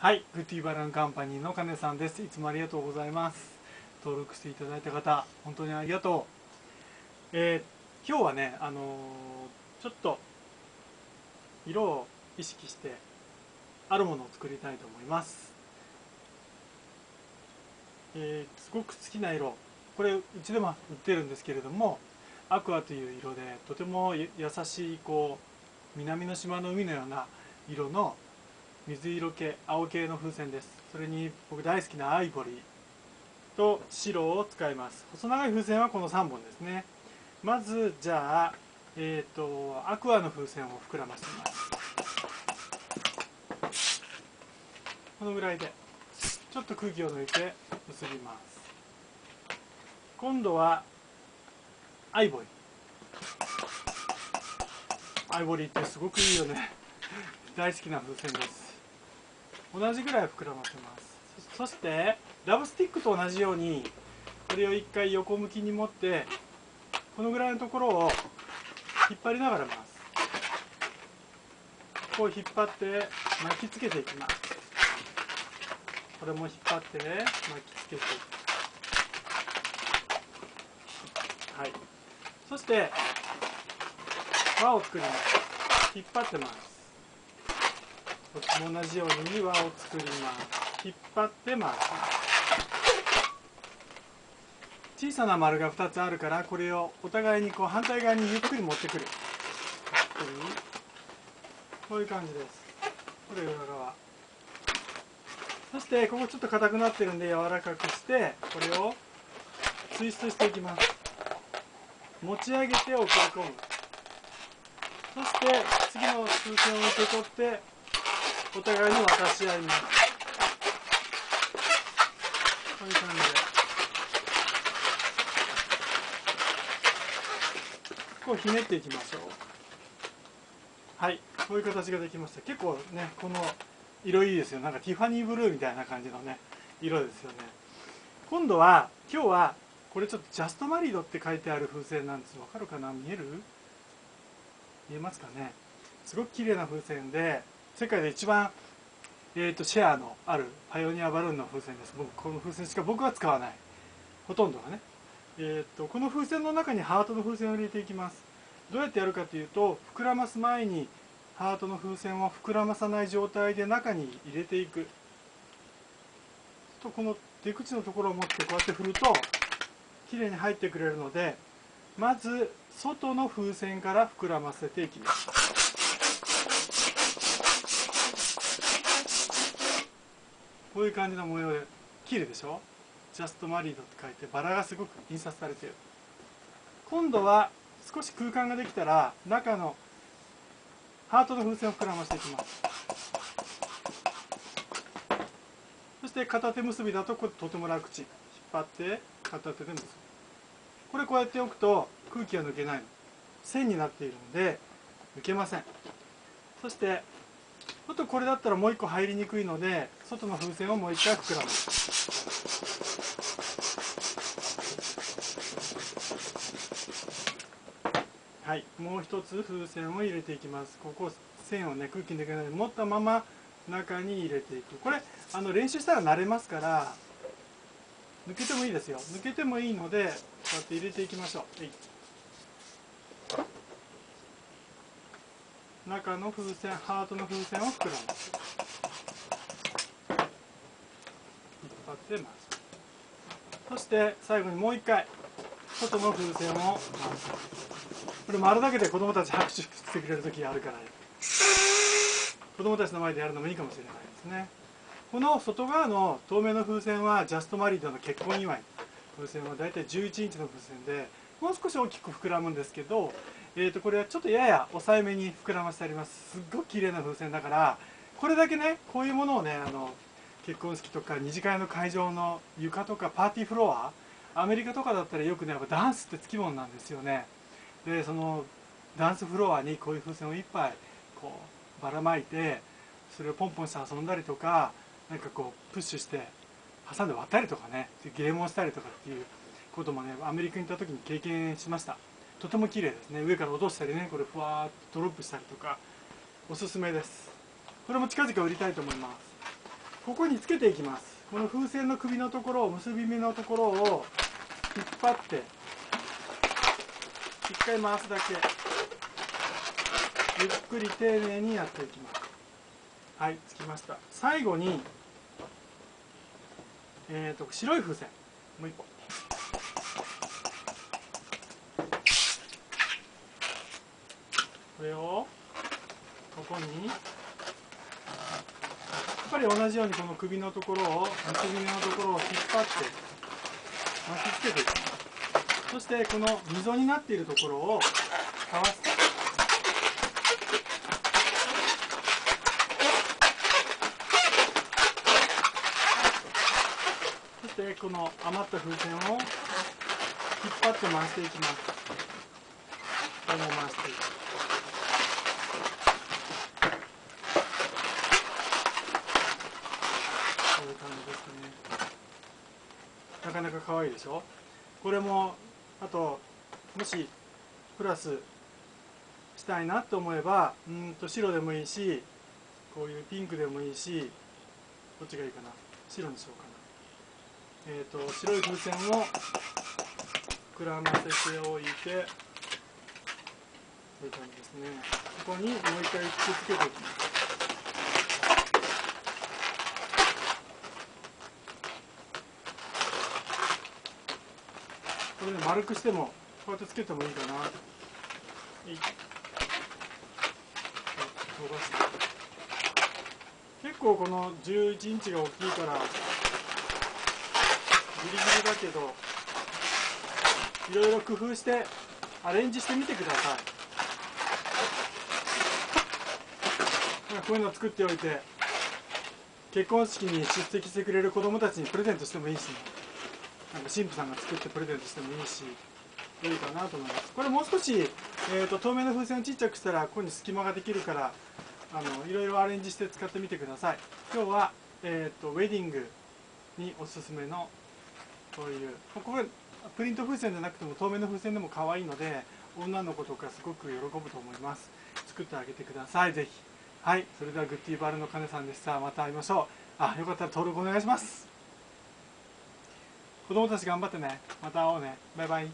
はいグッディバランカンパニーの金さんです。いつもありがとうございます。登録していただいた方本当にありがとう。えー、今日はねあのー、ちょっと色を意識してあるものを作りたいと思います。えー、すごく好きな色。これうちでも売ってるんですけれどもアクアという色でとても優しいこう南の島の海のような色の水色系青系の風船です。それに僕大好きなアイボリー。と白を使います。細長い風船はこの3本ですね。まずじゃあえっ、ー、とアクアの風船を膨らませます。このぐらいでちょっと空気を抜いて結びます。今度はアイボリー。アイボリーってすごくいいよね。大好きな風船です。同じぐらい膨らませます。そしてラブスティックと同じようにこれを一回横向きに持ってこのぐらいのところを引っ張りながらます。こう引っ張って巻きつけていきます。これも引っ張って巻きつけていきますはい。そして輪を作ります。引っ張ってます。こっちも同じように輪を作ります引っ張ってます小さな丸が2つあるからこれをお互いにこう反対側にゆっくり持ってくる。こういう感じです。これ裏側。そしてここちょっと硬くなってるんで柔らかくしてこれをツイストしていきます持ち上げて送り込むそして次の数線を受け取ってお互いに渡し合いますこういう感じでこうひねっていきましょうはい。こういう形ができました。結構ねこの色いいですよなんかティファニーブルーみたいな感じのね色ですよね。今度は今日はこれちょっとジャストマリードって書いてある風船なんです。わかるかな？見える？見えますかね？すごく綺麗な風船で世界で一番、えーと、シェアのあるパイオニアバルーンの風船です。僕この風船しか僕は使わない。ほとんどがね。えーと、この風船の中にハートの風船を入れていきます。どうやってやるかというと膨らます前にハートの風船を膨らまさない状態で中に入れていく。とこの出口のところを持ってこうやって振るときれいに入ってくれるのでまず外の風船から膨らませていきます。こういう感じの模様で綺麗でしょ？ジャストマリードって書いてバラがすごく印刷されてる。今度は少し空間ができたら中のハートの風船を膨らましていきます。そして片手結びだととても楽ちん。引っ張って片手で結ぶ。これこうやっておくと空気が抜けないの。線になっているので抜けません。そしてちょっとこれだったらもう一個入りにくいので外の風船をもう一回膨らますはいもう一つ風船を入れていきます。ここ線をね空気抜けないで持ったまま中に入れていく。これあの練習したら慣れますから抜けてもいいですよ。抜けてもいいのでこうやって入れていきましょう。中の風船ハートの風船を膨らます引っ張ってます。そして最後にもう一回外の風船を回す。これ丸だけで子供たち拍手してくれる時があるから。子供たちの前でやるのもいいかもしれないですね。この外側の透明の風船はジャストマリードの結婚祝い。風船は大体11インチの風船でもう少し大きく膨らむんですけど、えー、とこれはちょっとやや抑えめに膨らませてあります。すっごく綺麗な風船だからこれだけねこういうものをねあの結婚式とか二次会の会場の床とかパーティーフロアアメリカとかだったらよくねやっぱダンスってつきものなんですよね。でそのダンスフロアにこういう風船をいっぱいこうばらまいてそれをポンポンして遊んだりとかなんかこうプッシュして挟んで割ったりとかねゲームをしたりとかっていうこともねアメリカに行った時に経験しました。とても綺麗ですね。上から落としたりねこれふわーっとドロップしたりとかおすすめです。これも近々売りたいと思います。ここにつけていきます。この風船の首のところを結び目のところを引っ張って一回回すだけ。ゆっくり丁寧にやっていきます。はいつきました。最後にえーと白い風船。もう一個。これをここに。やっぱり同じようにこの首のところを結び目のところを引っ張って巻きつけていきますそしてこの溝になっているところをかわすそしてこの余った風船を引っ張って回していきます。これも回していくこういう感じですねなかなか可愛いでしょ？これもあともしプラスしたいなと思えばうんと白でもいいしこういうピンクでもいいしどっちがいいかな。白にしようかな。えっ、と白い風船を膨らませておいてこういう感じですね。ここにもう一回くっつけておきます。れで丸くしてもこうやってつけてもいいかな。結構この11インチが大きいからギリギリだけどいろいろ工夫してアレンジしてみてください。こういうの作っておいて結婚式に出席してくれる子供たちにプレゼントしてもいいしね。なんか神父さんが作ってプレゼントしてもいいしいいかなと思います。これもう少し、えーと、透明な風船をちっちゃくしたらここに隙間ができるからあのいろいろアレンジして使ってみてください。今日は、えーと、ウェディングにおすすめのこういうここプリント風船じゃなくても透明な風船でも可愛いので女の子とかすごく喜ぶと思います。作ってあげてください。ぜひ。はい。それではグッディーバルのカネさんでした。また会いましょう。あよかったら登録お願いします。子供たち頑張ってね。また会おうね。バイバイ。